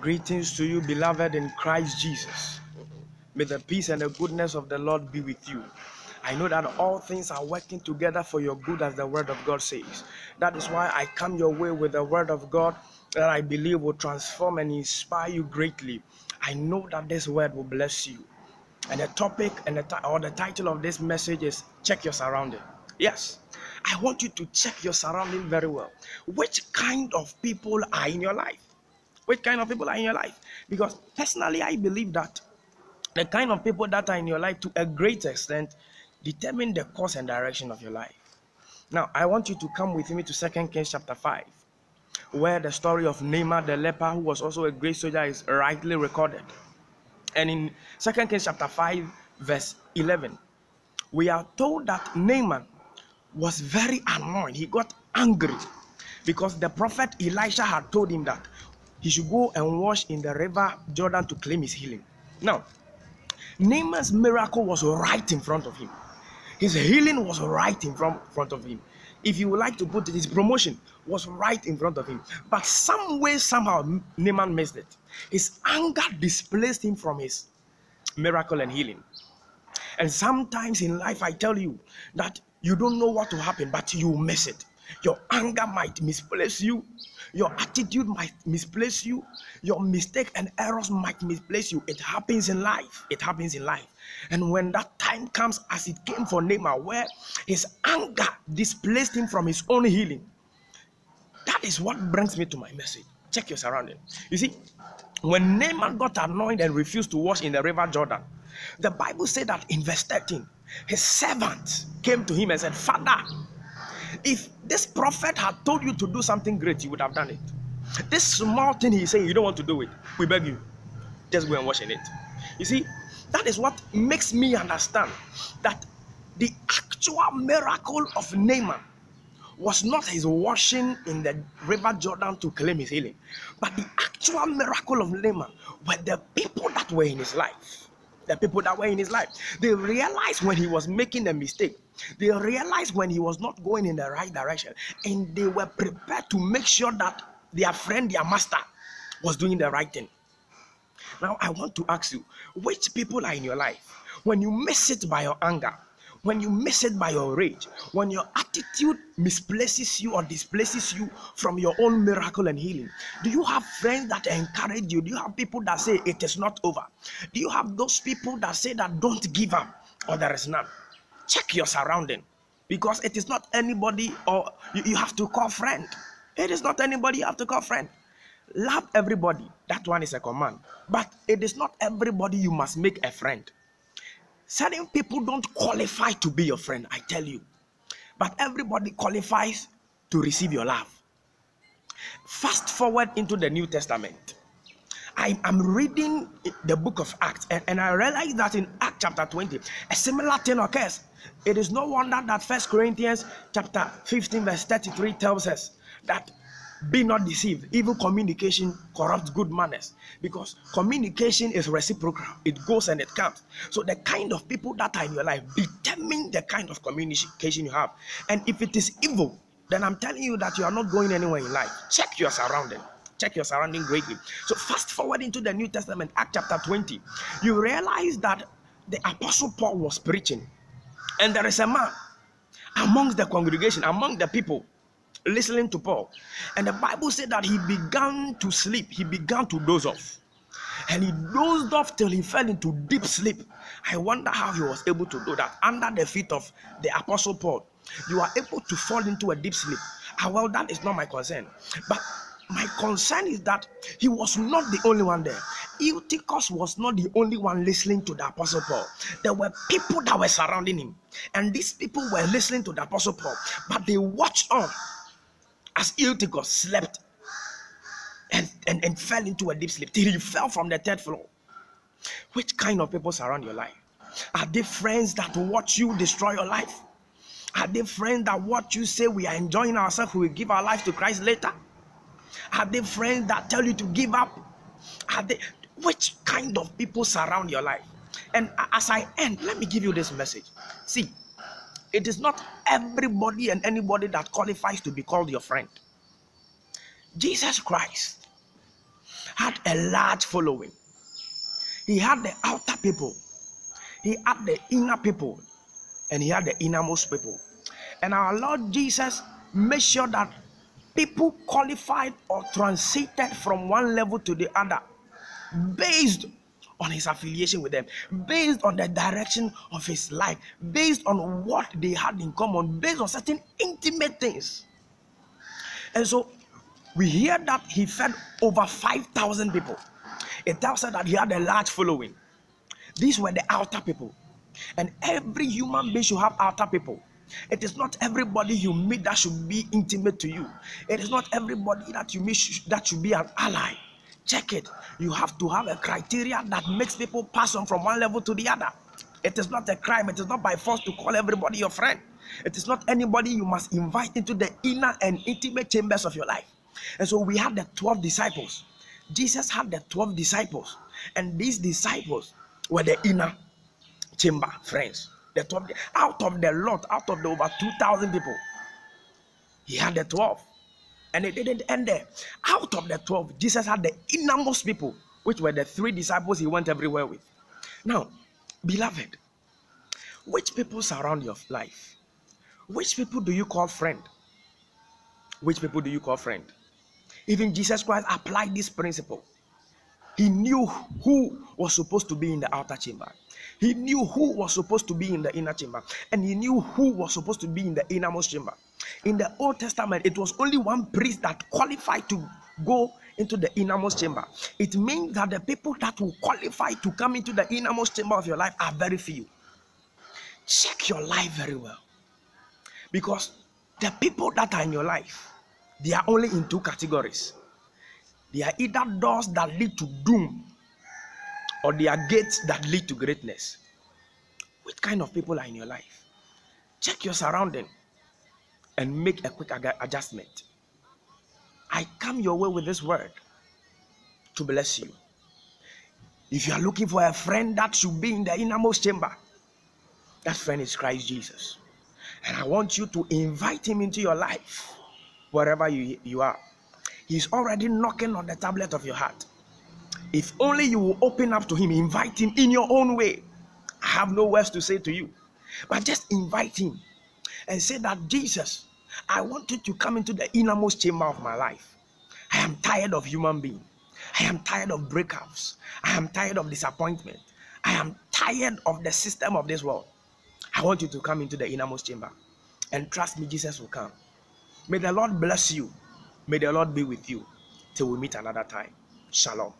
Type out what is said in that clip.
Greetings to you, beloved in Christ Jesus. May the peace and the goodness of the Lord be with you. I know that all things are working together for your good, as the word of God says. That is why I come your way with the word of God that I believe will transform and inspire you greatly. I know that this word will bless you. And the topic and the or the title of this message is check your surrounding. Yes, I want you to check your surrounding very well. Which kind of people are in your life? Which kind of people are in your life? Because personally, I believe that the kind of people that are in your life to a great extent determine the course and direction of your life. Now, I want you to come with me to Second Kings chapter 5, where the story of Naaman the leper, who was also a great soldier, is rightly recorded. And in Second Kings chapter 5, verse 11, we are told that Naaman was very annoyed. He got angry because the prophet Elisha had told him that he should go and wash in the river Jordan to claim his healing. Now, Naaman's miracle was right in front of him. His healing was right in front, of him. If you would like to put it, his promotion was right in front of him. But some way, somehow, Naaman missed it. His anger displaced him from his miracle and healing. And sometimes in life, I tell you that you don't know what will happen, but you miss it. Your anger might misplace you. Your attitude might misplace you. Your mistake and errors might misplace you. It happens in life. It happens in life. And when that time comes, as it came for Naaman, where his anger displaced him from his own healing, that is what brings me to my message. Check your surrounding. You see, when Naaman got annoyed and refused to wash in the river Jordan, the Bible said that in verse 13, his servant came to him and said, Father, if this prophet had told you to do something great, you would have done it. This small thing he's saying, you don't want to do it. We beg you, just go and wash in it. You see, that is what makes me understand that the actual miracle of Naaman was not his washing in the river Jordan to claim his healing, but the actual miracle of Naaman were the people that were in his life. The people that were in his life. They realized when he was making a mistake they realized when he was not going in the right direction, and they were prepared to make sure that their friend, their master, was doing the right thing. Now, I want to ask you which people are in your life? When you miss it by your anger, when you miss it by your rage, when your attitude misplaces you or displaces you from your own miracle and healing, do you have friends that encourage you? Do you have people that say it is not over? Do you have those people that say that don't give up or there is none? check your surrounding because it is not anybody or you, you have to call friend it is not anybody you have to call friend love everybody that one is a command but it is not everybody you must make a friend certain people don't qualify to be your friend i tell you. But everybody qualifies to receive your love. Fast forward into the new testament. I am reading the book of Acts, and, and I realize that in Act chapter 20, a similar thing occurs. It is no wonder that First Corinthians chapter 15, verse 33 tells us that be not deceived. Evil communication corrupts good manners because communication is reciprocal, it goes and it comes. So, the kind of people that are in your life determine the kind of communication you have. And if it is evil, then I'm telling you that you are not going anywhere in life. Check your surrounding check your surrounding greatly. So, fast forward into the New Testament, Act chapter 20, you realize that the Apostle Paul was preaching, and there is a man amongst the congregation, among the people listening to Paul, and the Bible said that he began to sleep, he began to doze off. And he dozed off till he fell into deep sleep. I wonder how he was able to do that under the feet of the Apostle Paul. You are able to fall into a deep sleep. Ah, well, that is not my concern. But my concern is that he was not the only one there. Eutychus was not the only one listening to the Apostle Paul. There were people that were surrounding him, and these people were listening to the Apostle Paul, but they watched on as Eutychus slept and, and, and fell into a deep sleep till he fell from the third floor. Which kind of people surround your life? Are they friends that watch you destroy your life? Are they friends that watch you say we are enjoying ourselves, we will give our life to Christ later? Are they friends that tell you to give up? Are they which kind of people surround your life? And as I end, let me give you this message. See, it is not everybody and anybody that qualifies to be called your friend. Jesus Christ had a large following. He had the outer people, he had the inner people, and he had the innermost people. And our Lord Jesus made sure that people qualified or transited from one level to the other based on his affiliation with them, based on the direction of his life, based on what they had in common, based on certain intimate things. And so we hear that he fed over 5,000 people. It tells us that he had a large following. These were the outer people. And every human being should have outer people. It is not everybody you meet that should be intimate to you. It is not everybody that you meet that should be an ally. Check it. You have to have a criteria that makes people pass on from one level to the other. It is not a crime. It is not by force to call everybody your friend. It is not anybody you must invite into the inner and intimate chambers of your life. And so we had the 12 disciples. Jesus had the 12 disciples. And these disciples were the inner chamber friends. The 12, out of the lot, out of the over 2,000 people, he had the 12. And it didn't end there. Out of the 12, Jesus had the innermost people, which were the three disciples he went everywhere with. Now, beloved, which people surround your life? Which people do you call friend? Which people do you call friend? Even Jesus Christ applied this principle. He knew who was supposed to be in the outer chamber. He knew who was supposed to be in the inner chamber. And he knew who was supposed to be in the innermost chamber. In the Old Testament, it was only one priest that qualified to go into the innermost chamber. It means that the people that will qualify to come into the innermost chamber of your life are very few. Check your life very well. Because the people that are in your life, they are only in two categories. They are either doors that lead to doom or they are gates that lead to greatness. What kind of people are in your life? Check your surrounding and make a quick adjustment. I come your way with this word to bless you. If you are looking for a friend that should be in the innermost chamber, that friend is Christ Jesus. And I want you to invite him into your life, wherever you, you are. He's already knocking on the tablet of your heart. If only you will open up to him, invite him in your own way. I have no words to say to you, but just invite him and say that Jesus, I want you to come into the innermost chamber of my life. I am tired of human being. I am tired of breakups. I am tired of disappointment. I am tired of the system of this world. I want you to come into the innermost chamber. And trust me, Jesus will come. May the Lord bless you. May the Lord be with you till we meet another time. Shalom.